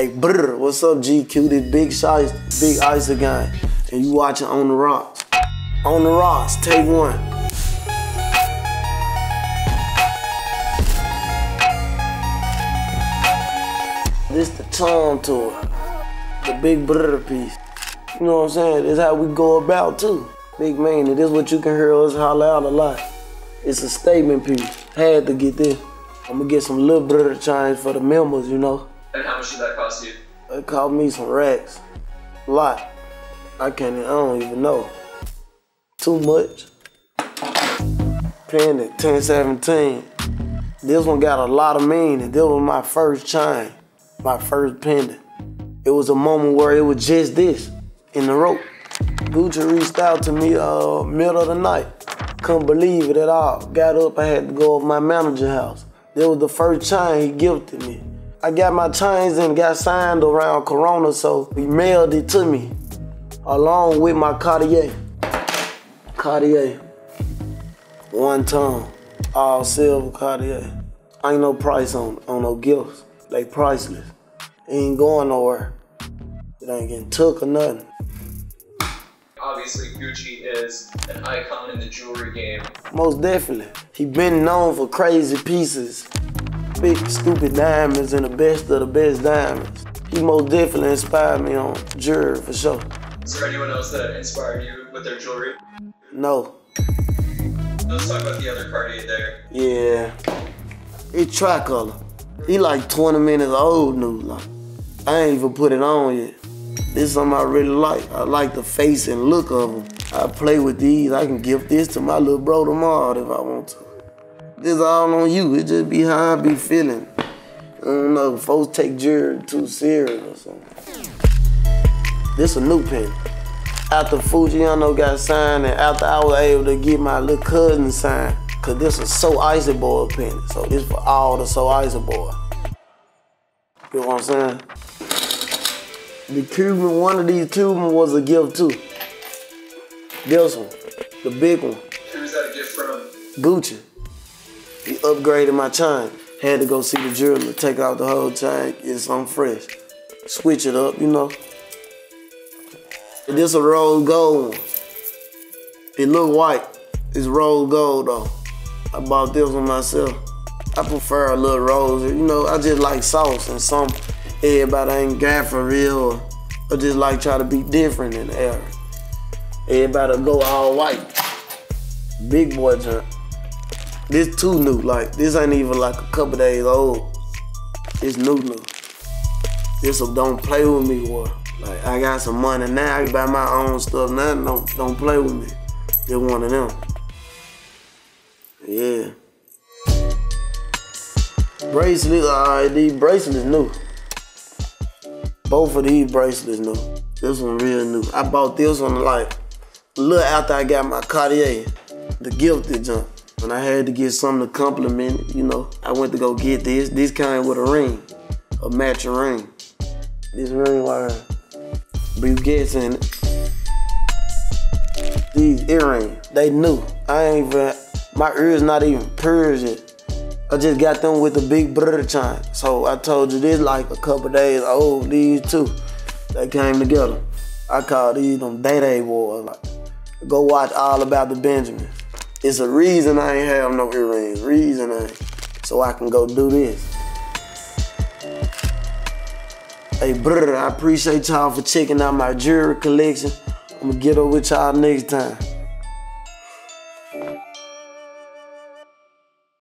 Hey, brr, what's up, GQ? This big size, big ice guy. And you watching On the Rocks. On the Rocks, take one. This the tone to. The big brr piece. You know what I'm saying? This how we go about too. Big man, it is what you can hear us holler out a lot. It's a statement piece. Had to get this. I'm gonna get some little brother change for the members, you know. Much did that cost you? It cost me some racks. A lot. I can't I don't even know. Too much. Pendant 1017. This one got a lot of meaning. This was my first chain. My first pendant. It was a moment where it was just this in the rope. Gucci reached out to me uh middle of the night. Couldn't believe it at all. Got up, I had to go over my manager house. That was the first chain he gifted me. I got my chains and got signed around Corona, so he mailed it to me along with my Cartier. Cartier. One ton. All silver Cartier. Ain't no price on, on no gifts. They priceless. Ain't going nowhere. It ain't getting took or nothing. Obviously, Gucci is an icon in the jewelry game. Most definitely. He been known for crazy pieces. Big stupid diamonds and the best of the best diamonds. He most definitely inspired me on jewelry for sure. Is there anyone else that inspired you with their jewelry? No. Let's talk about the other Cartier there. Yeah. It's tricolor. He like 20 minutes old new. Like, I ain't even put it on yet. This is something I really like. I like the face and look of them. I play with these. I can give this to my little bro tomorrow if I want to. This all on you. It just be how I be feeling. I don't know. Folks take jewelry too serious or something. This a new pen. After Foogiano got signed and after I was able to get my little cousin signed, cause this is So Icy Boy pen. So this for all the So Icy Boy. You know what I'm saying? The Cuban, one of these Cuban was a gift too. This one, the big one, Who's that a gift from? Gucci. He upgraded my chain. Had to go see the jeweler, take out the whole chain, get something fresh. Switch it up, you know. This a rose gold one. It look white. It's rose gold though. I bought this one myself. I prefer a little rose. You know, I just like sauce and some everybody ain't got for real. Or, or just like try to be different in the area. Everybody go all white. Big boy junk. This too new. Like this ain't even like a couple days old. It's new new. This don't play with me war. Like I got some money now. I can buy my own stuff now. Don't don't play with me. Just one of them. Yeah. Bracelets, alright, these bracelets new. Both of these bracelets new. This one real new. I bought this one like a little after I got my Cartier, the gifted jump. When I had to get something to compliment it, you know, I went to go get this. This kind with a ring, a matching ring. This ring wire, briefcase in it. These earrings, they new. I ain't even, my ears not even purged yet. I just got them with the big brother chain. So I told you this like a couple days old, these two. They came together. I call these them Day Day boys. Like, go watch all about the Benjamins. It's a reason I ain't have no earrings. Reason I. So I can go do this. Hey brother, I appreciate y'all for checking out my jewelry collection. I'm gonna get up with y'all next time.